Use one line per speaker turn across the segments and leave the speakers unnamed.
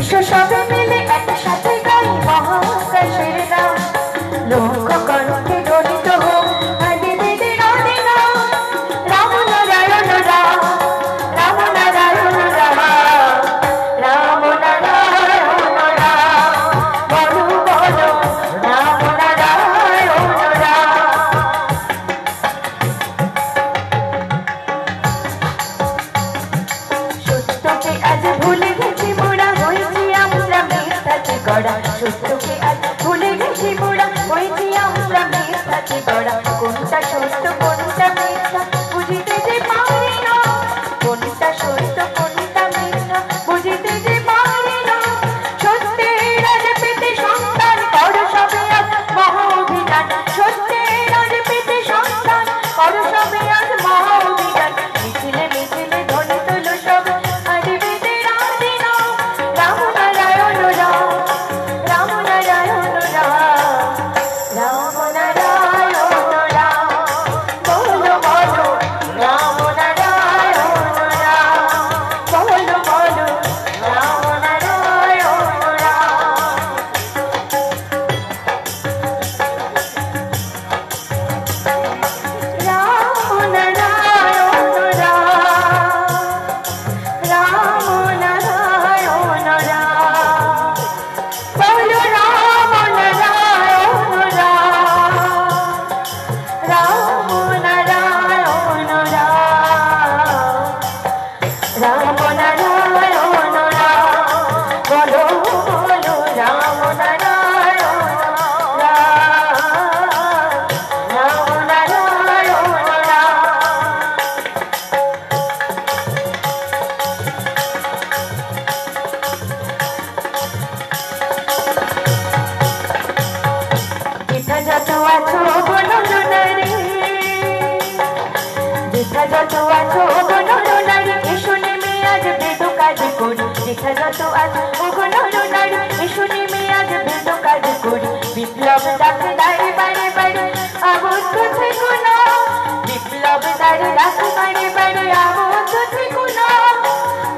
বিশ্ব সবে মিলে একসাথে আছো বলো না রে যেথা যত আছো বলো না রে এসো নেমে আজ বেদ কাজ বিপ্লব ডাকে দাঁড়ে বাড়ে বাড়ে আবদ্ধ থেকো বিপ্লব দাঁড়ে ডাকে বাড়ে বাড়ে আবদ্ধ থেকো না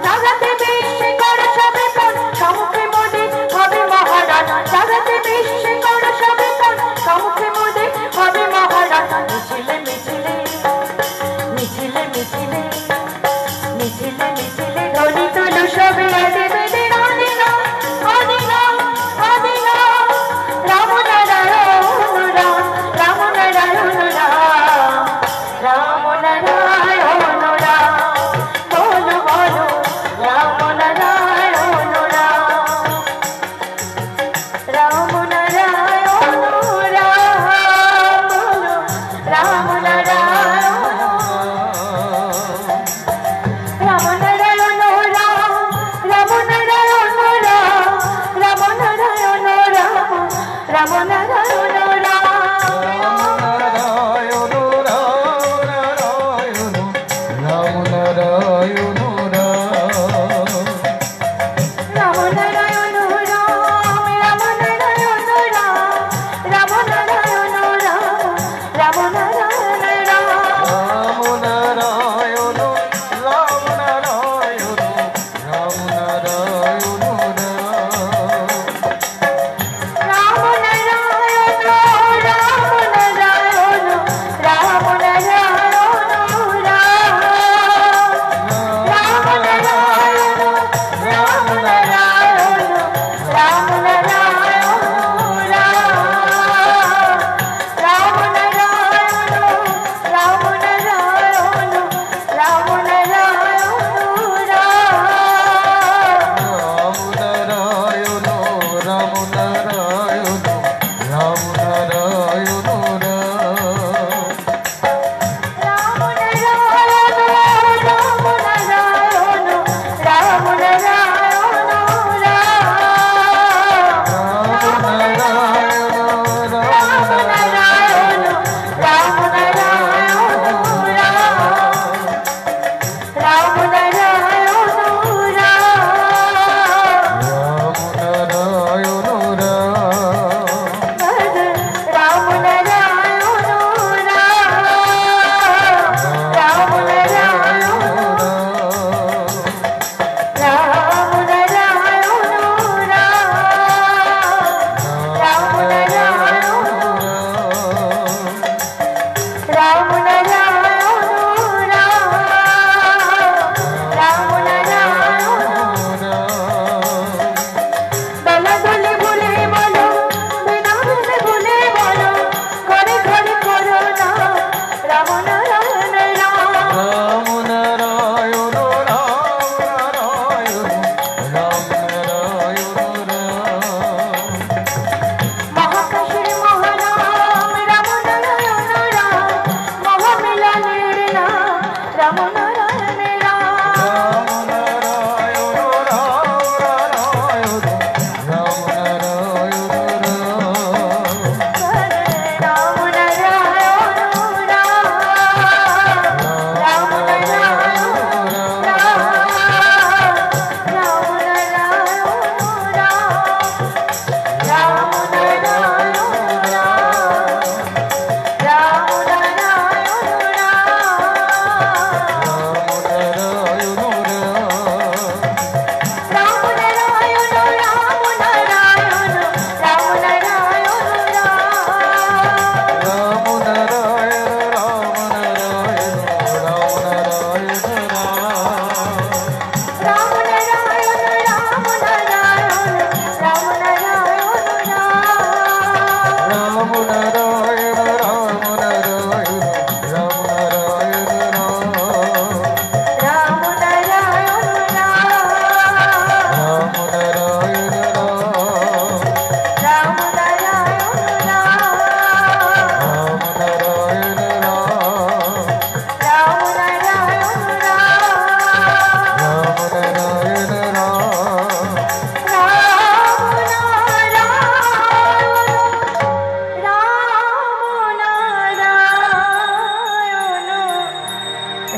জাগাতে বিশ্বে কর সবে কোন সমুখে মোদী হবে মহারাজ জাগাতে বিশ্বে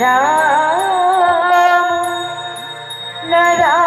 राम न
रा